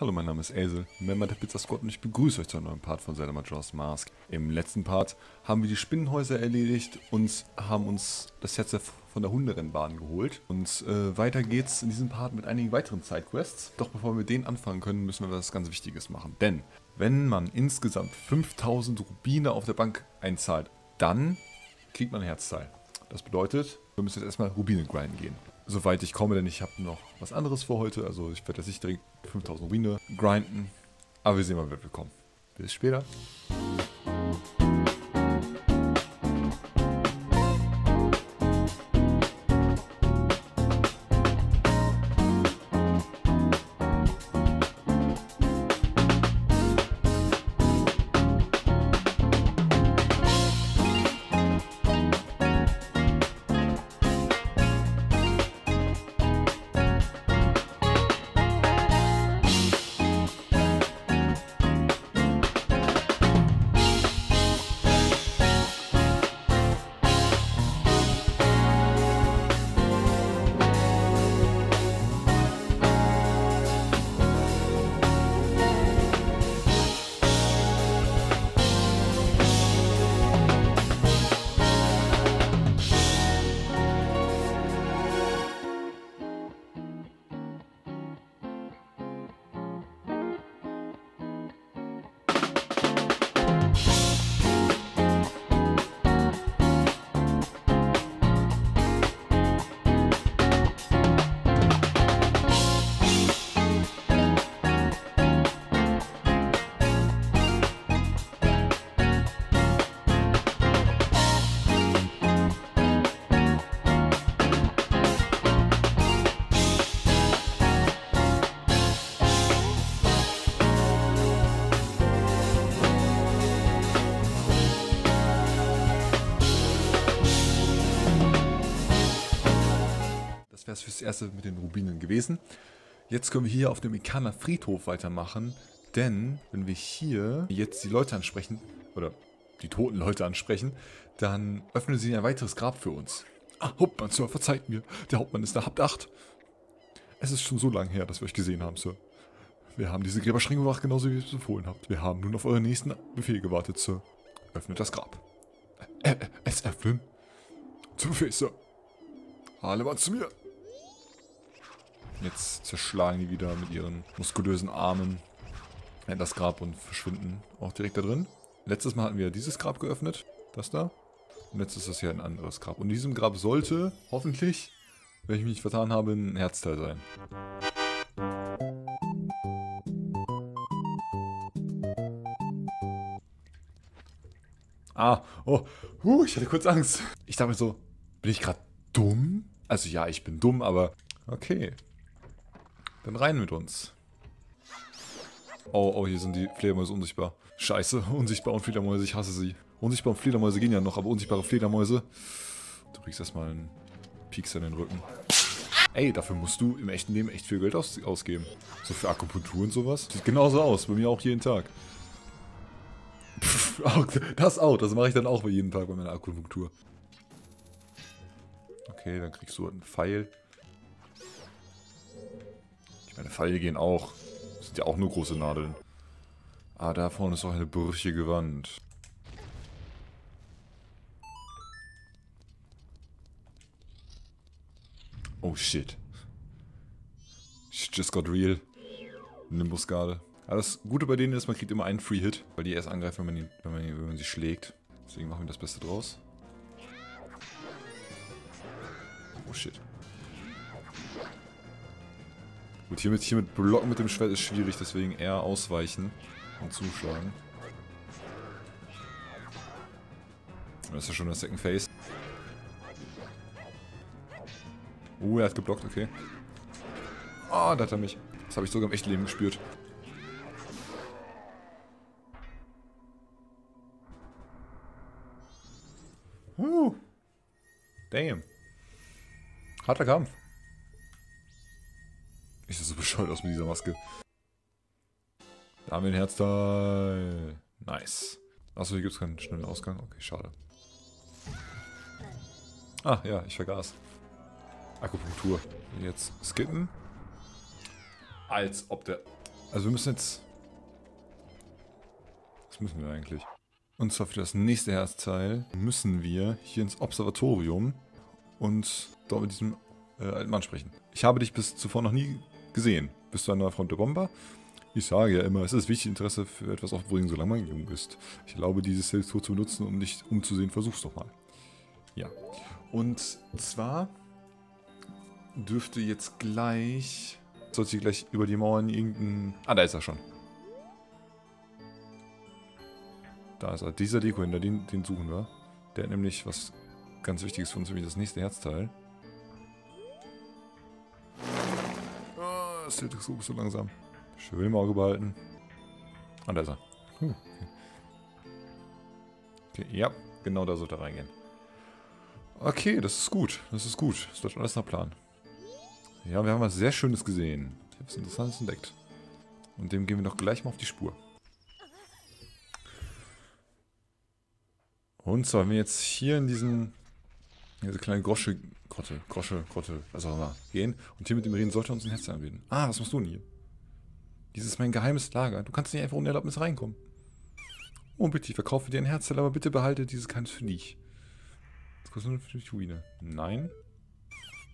Hallo, mein Name ist Azel, Member der Pizza Squad und ich begrüße euch zu einem neuen Part von Zelda Majora's Mask. Im letzten Part haben wir die Spinnenhäuser erledigt und haben uns das Herz von der Hunderennbahn geholt. Und äh, weiter geht's in diesem Part mit einigen weiteren Sidequests. Doch bevor wir den anfangen können, müssen wir was ganz Wichtiges machen. Denn wenn man insgesamt 5000 Rubine auf der Bank einzahlt, dann kriegt man ein Herzteil. Das bedeutet, wir müssen jetzt erstmal Rubine grinden gehen soweit ich komme, denn ich habe noch was anderes vor heute. Also ich werde jetzt nicht direkt 5000 Rubine grinden. Aber wir sehen mal, wer wir kommen. Bis später. Fürs Erste mit den Rubinen gewesen. Jetzt können wir hier auf dem Ikana Friedhof weitermachen, denn wenn wir hier jetzt die Leute ansprechen, oder die toten Leute ansprechen, dann öffnen sie ein weiteres Grab für uns. Ah, Hauptmann, Sir, verzeiht mir. Der Hauptmann ist da, habt acht. Es ist schon so lange her, dass wir euch gesehen haben, Sir. Wir haben diese Gräberschränke gemacht, genauso wie ihr es empfohlen habt. Wir haben nun auf euren nächsten Befehl gewartet, Sir. Öffnet das Grab. Äh, äh, es öffnen. Zu Befehl, Sir. Alle mal zu mir. Jetzt zerschlagen die wieder mit ihren muskulösen Armen das Grab und verschwinden auch direkt da drin. Letztes Mal hatten wir dieses Grab geöffnet. Das da. Und jetzt ist das hier ein anderes Grab. Und in diesem Grab sollte, hoffentlich, wenn ich mich nicht vertan habe, ein Herzteil sein. Ah, oh, huh, ich hatte kurz Angst. Ich dachte mir so, bin ich gerade dumm? Also ja, ich bin dumm, aber okay. Dann rein mit uns. Oh, oh, hier sind die Fledermäuse unsichtbar. Scheiße, unsichtbar und Fledermäuse, ich hasse sie. Unsichtbar und Fledermäuse gehen ja noch, aber unsichtbare Fledermäuse. Du kriegst erstmal einen Pieks in den Rücken. Ey, dafür musst du im echten Leben echt viel Geld aus ausgeben. So für Akupunktur und sowas. Sieht genauso aus, bei mir auch jeden Tag. Pff, das auch, das mache ich dann auch bei jedem Tag bei meiner Akupunktur. Okay, dann kriegst du einen Pfeil. Meine Pfeile gehen auch. Das sind ja auch nur große Nadeln. Ah, da vorne ist auch eine brüchige Wand. Oh shit. Shit just got real. Nimbus gerade. Aber das Gute bei denen ist, man kriegt immer einen Free Hit, weil die erst angreifen, wenn man, die, wenn man, wenn man sie schlägt. Deswegen machen wir das Beste draus. Oh shit. Gut, hier mit, hier mit Blocken mit dem Schwert ist schwierig, deswegen eher ausweichen und zuschlagen. Das ist ja schon der Second Phase. Uh, er hat geblockt, okay. Oh, da hat er mich. Das habe ich sogar im echten Leben gespürt. Uh. Damn. Harter Kampf. Ich sehe so bescheuert aus mit dieser Maske. Da haben wir ein Herzteil. Nice. Achso, hier gibt es keinen schnellen Ausgang. Okay, schade. Ah, ja, ich vergaß. Akupunktur. Jetzt skippen. Als ob der... Also wir müssen jetzt... Was müssen wir eigentlich? Und zwar für das nächste Herzteil müssen wir hier ins Observatorium und dort mit diesem äh, alten Mann sprechen. Ich habe dich bis zuvor noch nie gesehen. Bist du ein neuer Freund der Bomber? Ich sage ja immer, es ist wichtig, Interesse für etwas aufzubringen, solange man jung ist. Ich erlaube dieses Selbsttor zu benutzen, um dich umzusehen. Versuch's doch mal. Ja. Und zwar dürfte jetzt gleich... Sollte hier gleich über die Mauern irgendein... Ah, da ist er schon. Da ist er. Dieser Deko-Händler, den, den suchen wir. Der hat nämlich was ganz Wichtiges für uns, nämlich das nächste Herzteil. Das ist so, so langsam. Schön im Auge behalten. Ah, da ist er. Okay, ja, genau da sollte er reingehen. Okay, das ist gut. Das ist gut. Das läuft alles nach Plan. Ja, wir haben was sehr Schönes gesehen. Ich habe was Interessantes entdeckt. Und dem gehen wir doch gleich mal auf die Spur. Und zwar, wenn wir jetzt hier in diesen, diese kleine Grosche, Grotte, Grosche, Grotte, was auch immer, gehen und hier mit dem reden, sollte uns ein Herz anbieten. Ah, was machst du denn hier? Dieses ist mein geheimes Lager. Du kannst nicht einfach ohne Erlaubnis reinkommen. Oh, bitte, ich verkaufe dir ein Herzteil, aber bitte behalte dieses Geheimnis für dich. Das kostet nur 50 Ruine. Nein?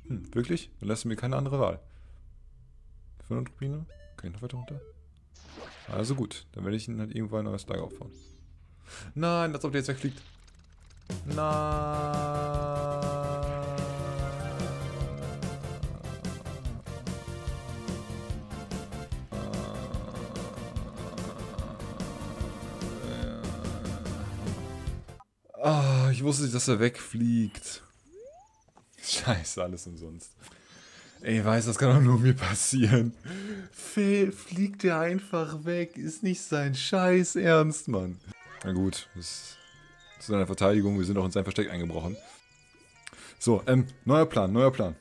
Hm, wirklich? Dann lässt du mir keine andere Wahl. 500 Rubine? Okay, noch weiter runter. Also gut, dann werde ich ihn halt irgendwo ein neues Lager aufbauen. Nein, als ob der jetzt wegfliegt. Nein. Ah, ich wusste nicht, dass er wegfliegt. Scheiße, alles umsonst. Ey, weiß, das kann doch nur mir passieren. Fe fliegt er einfach weg. Ist nicht sein Scheiß Ernst, Mann. Na gut, das ist seine Verteidigung. Wir sind auch in sein Versteck eingebrochen. So, ähm, neuer Plan, neuer Plan.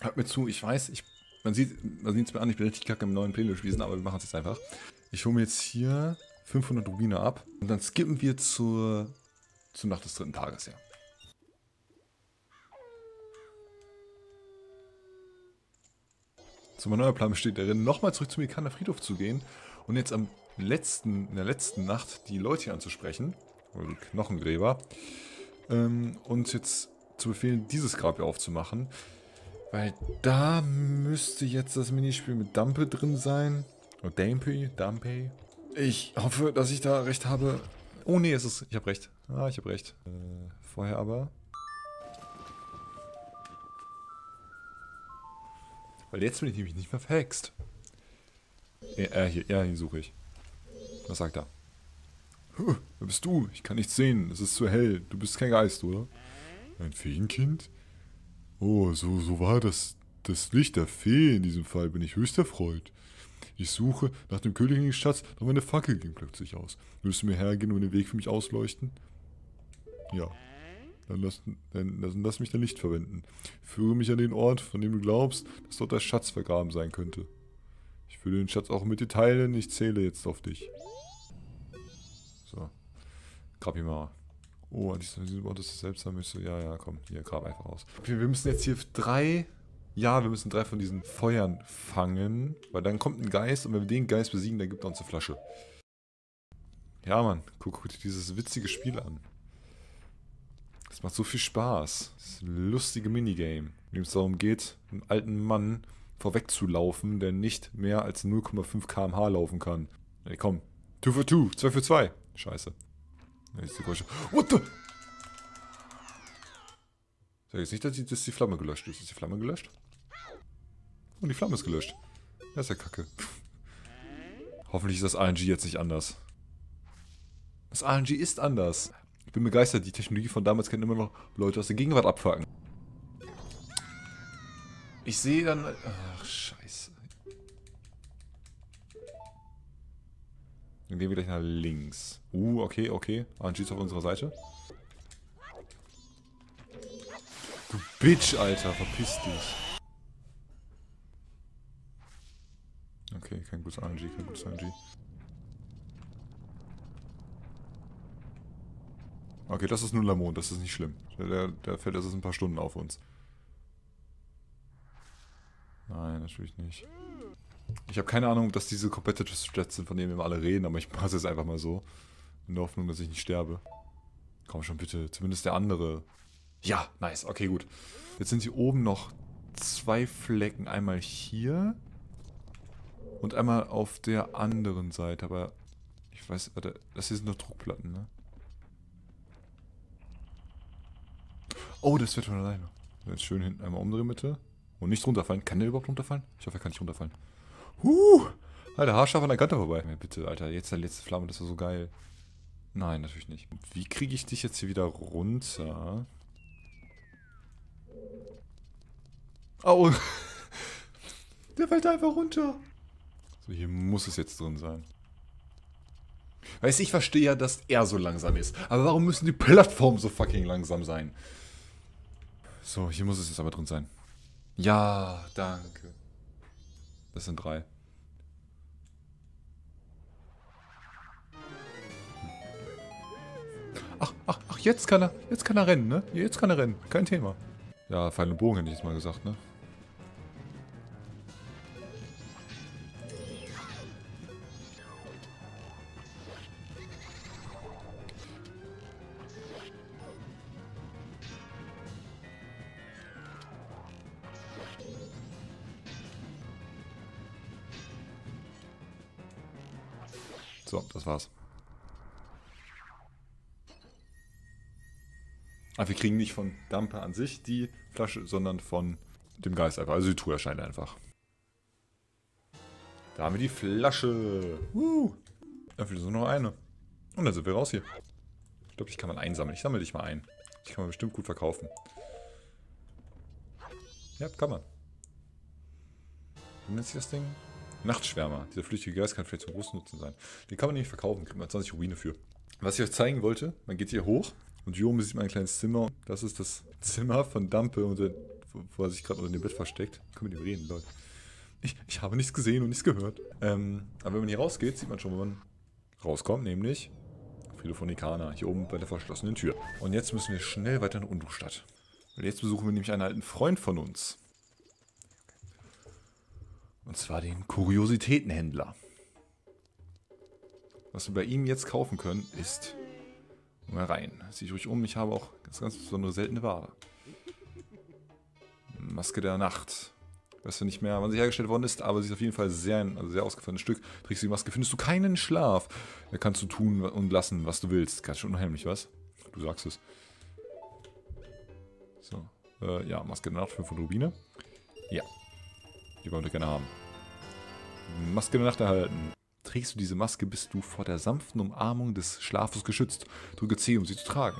Hört mir zu, ich weiß, ich, man sieht man es mir an, ich bin richtig kacke im neuen Pläne spielen, aber wir machen es jetzt einfach. Ich hole mir jetzt hier 500 Rubine ab und dann skippen wir zur zur Nacht des dritten Tages, ja. So, mein neuer Plan besteht darin, nochmal zurück zum Mikaner Friedhof zu gehen und jetzt am letzten, in der letzten Nacht die Leute hier anzusprechen, oder die Knochengräber, ähm, und jetzt zu befehlen, dieses Grab hier aufzumachen, weil da müsste jetzt das Minispiel mit Dampe drin sein. Oder Dampe, Dampe. Ich hoffe, dass ich da recht habe. Oh nee, es ist, ich habe recht. Ah, ich habe recht. Äh, vorher aber... Weil jetzt bin ich nämlich nicht mehr verhext. Äh, hier, ja, ihn suche ich. Was sagt er? Huh, wer bist du? Ich kann nichts sehen. Es ist zu hell. Du bist kein Geist, oder? Ein Feenkind? Oh, so, so war das, das Licht der Fee in diesem Fall. Bin ich höchst erfreut. Ich suche nach dem königlichen Schatz, doch meine Fackel ging plötzlich aus. Willst du mir hergehen und den Weg für mich ausleuchten? Ja. Dann lass, dann, dann lass mich dein Licht verwenden. Führe mich an den Ort, von dem du glaubst, dass dort der Schatz vergraben sein könnte. Ich würde den Schatz auch mit dir teilen, ich zähle jetzt auf dich. Grab ihn mal. Oh, an diesem Ort ist es seltsam. Ich so, ja, ja, komm, hier, grab einfach aus. Okay, wir müssen jetzt hier drei ja, wir müssen drei von diesen Feuern fangen, weil dann kommt ein Geist und wenn wir den Geist besiegen, dann gibt er uns eine Flasche. Ja, Mann, guck, guck dir dieses witzige Spiel an. Das macht so viel Spaß. Das ist ein lustiges Minigame, in dem es darum geht, einen alten Mann vorwegzulaufen, der nicht mehr als 0,5 km/h laufen kann. Ey, komm. 2 für 2, 2 für 2. Scheiße. What the? Sag jetzt nicht, dass die, dass die Flamme gelöscht ist. Ist die Flamme gelöscht? Und die Flamme ist gelöscht. Das ist ja kacke. Hoffentlich ist das RNG jetzt nicht anders. Das RNG ist anders. Ich bin begeistert, die Technologie von damals können immer noch Leute aus der Gegenwart abfacken. Ich sehe dann... Ach, scheiße. Dann gehen wir gleich nach links. Uh, okay, okay. RNG ist auf unserer Seite. Du Bitch, Alter. Verpiss dich. Okay, kein gutes RNG, kein gutes RNG. Okay, das ist nur Lamont, das ist nicht schlimm. Der, der fällt erst ein paar Stunden auf uns. Nein, natürlich nicht. Ich habe keine Ahnung, dass diese Competitive Strats sind, von denen wir alle reden, aber ich mache es einfach mal so. In der Hoffnung, dass ich nicht sterbe. Komm schon bitte, zumindest der andere. Ja, nice, okay, gut. Jetzt sind hier oben noch zwei Flecken. Einmal hier und einmal auf der anderen Seite, aber ich weiß, warte, das hier sind nur Druckplatten, ne? Oh, das wird von alleine. Jetzt schön hinten einmal umdrehen, bitte. Und nicht runterfallen. Kann der überhaupt runterfallen? Ich hoffe, er kann nicht runterfallen. Huh! Alter, haarscharf an der Kante vorbei. Ja, bitte, Alter, jetzt der letzte Flamme, das war so geil. Nein, natürlich nicht. Wie kriege ich dich jetzt hier wieder runter? Oh! der fällt einfach runter. So, hier muss es jetzt drin sein. Weißt du, ich verstehe ja, dass er so langsam ist. Aber warum müssen die Plattformen so fucking langsam sein? So, hier muss es jetzt aber drin sein. Ja, danke. Das sind drei. Ach, ach, ach, jetzt kann er, jetzt kann er rennen, ne? Jetzt kann er rennen, kein Thema. Ja, Pfeil und Bogen hätte ich jetzt mal gesagt, ne? So, das war's. Aber wir kriegen nicht von Dampe an sich die Flasche, sondern von dem Geist einfach. Also die Tour erscheint einfach. Da haben wir die Flasche. Uh. Dann fehlt nur noch eine. Und dann sind wir raus hier. Ich glaube, ich kann man einsammeln. Ich sammle dich mal ein. Ich kann man bestimmt gut verkaufen. Ja, kann man. Wie nennt sich das Ding? Nachtschwärmer. Dieser flüchtige Geist kann vielleicht zum großen Nutzen sein. Den kann man nicht verkaufen, kriegt man 20 Rubine für. Was ich euch zeigen wollte, man geht hier hoch und hier oben sieht man ein kleines Zimmer. Das ist das Zimmer von Dampe, unter, wo er sich gerade unter dem Bett versteckt. Können wir mit ihm reden, Leute. Ich, ich habe nichts gesehen und nichts gehört. Ähm, aber wenn man hier rausgeht, sieht man schon, wo man rauskommt, nämlich Ikana, hier oben bei der verschlossenen Tür. Und jetzt müssen wir schnell weiter in Undustadt. Weil jetzt besuchen wir nämlich einen alten Freund von uns. Und zwar den Kuriositätenhändler. Was wir bei ihm jetzt kaufen können, ist... Mal rein. Sieh ich ruhig um, ich habe auch ganz, ganz besondere seltene Ware. Maske der Nacht. Ich weiß ja nicht mehr, wann sie hergestellt worden ist, aber sie ist auf jeden Fall sehr, also sehr ausgefallenes Stück. Trägst du die Maske, findest du keinen Schlaf. Da kannst du tun und lassen, was du willst. Ganz schön unheimlich, was? Du sagst es. So. Äh, ja, Maske der Nacht, 500 Rubine. Ja. Die wollen wir gerne haben. Maske der Nacht erhalten. Trägst du diese Maske, bist du vor der sanften Umarmung des Schlafes geschützt. Drücke C, um sie zu tragen.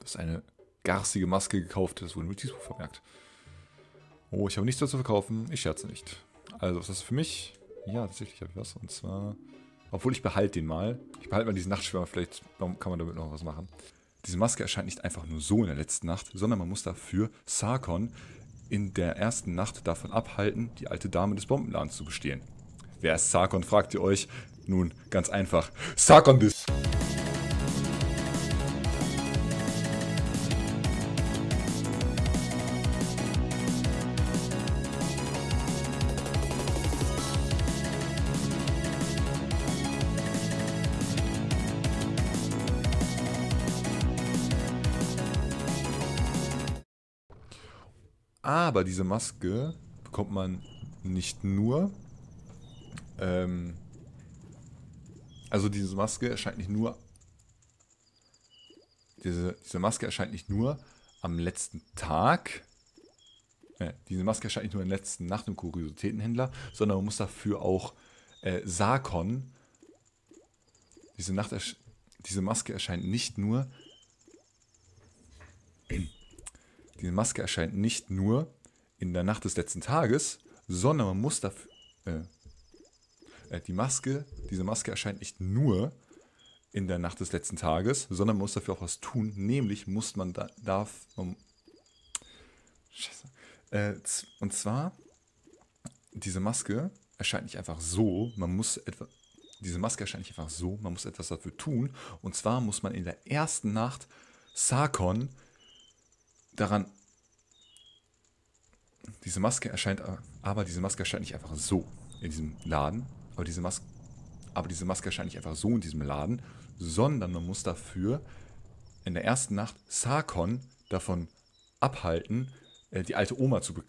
Das ist eine garstige Maske gekauft, das wurde im Notizbuch vermerkt. Oh, ich habe nichts dazu zu verkaufen. Ich scherze nicht. Also, was ist das für mich? Ja, tatsächlich habe ich was. Und zwar... Obwohl, ich behalte den mal. Ich behalte mal diesen Nachtschwärmer. Vielleicht kann man damit noch was machen. Diese Maske erscheint nicht einfach nur so in der letzten Nacht, sondern man muss dafür Sarkon in der ersten Nacht davon abhalten, die alte Dame des Bombenladens zu bestehlen. Wer ist Sarkon, fragt ihr euch? Nun, ganz einfach. Sarkon bis! Aber diese Maske bekommt man nicht nur. Ähm, also diese Maske erscheint nicht nur. Diese, diese Maske erscheint nicht nur am letzten Tag. Äh, diese Maske erscheint nicht nur in der letzten Nacht im Kuriositätenhändler, sondern man muss dafür auch äh, Sarkon. Diese, Nacht diese Maske erscheint nicht nur diese Maske erscheint nicht nur in der Nacht des letzten Tages, sondern man muss dafür. Äh, äh, die Maske, diese Maske erscheint nicht nur in der Nacht des letzten Tages, sondern man muss dafür auch was tun. Nämlich muss man da, darf. Man, Scheiße. Äh, und zwar, diese Maske erscheint nicht einfach so, man muss etwa. Diese Maske erscheint nicht einfach so, man muss etwas dafür tun. Und zwar muss man in der ersten Nacht Sarkon daran diese Maske erscheint, aber diese Maske erscheint nicht einfach so in diesem Laden, aber diese Maske, aber diese Maske erscheint nicht einfach so in diesem Laden, sondern man muss dafür in der ersten Nacht Sarkon davon abhalten, äh, die alte Oma zu be